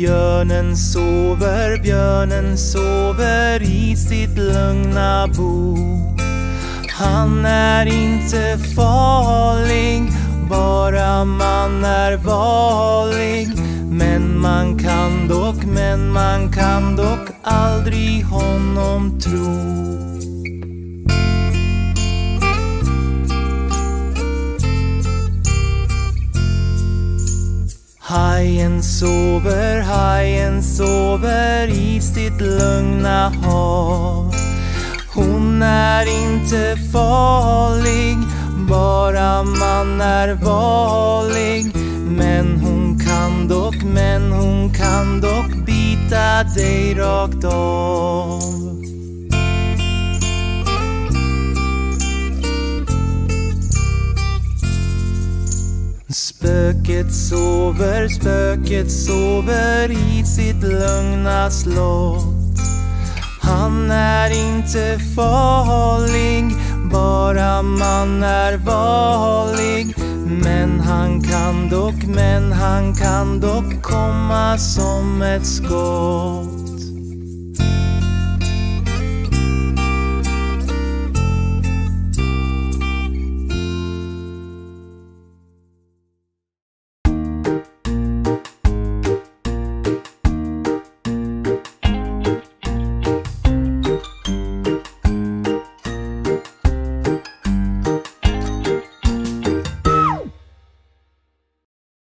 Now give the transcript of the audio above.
Björnen sover, björnen sover i sitt lugna bo. Han är inte farlig, bara man är varlig. Men man kan dock, men man kan dock aldrig honom tro. Hajen sover, hajen sover i sitt lugna hav. Hon är inte farlig, bara man är varlig. Men hon kan dock, men hon kan dock bita dig rakt av. Spöket sover, spöket sover i sitt lugna slott. Han är inte farlig, bara man är varlig. Men han kan dock, men han kan dock komma som ett skott.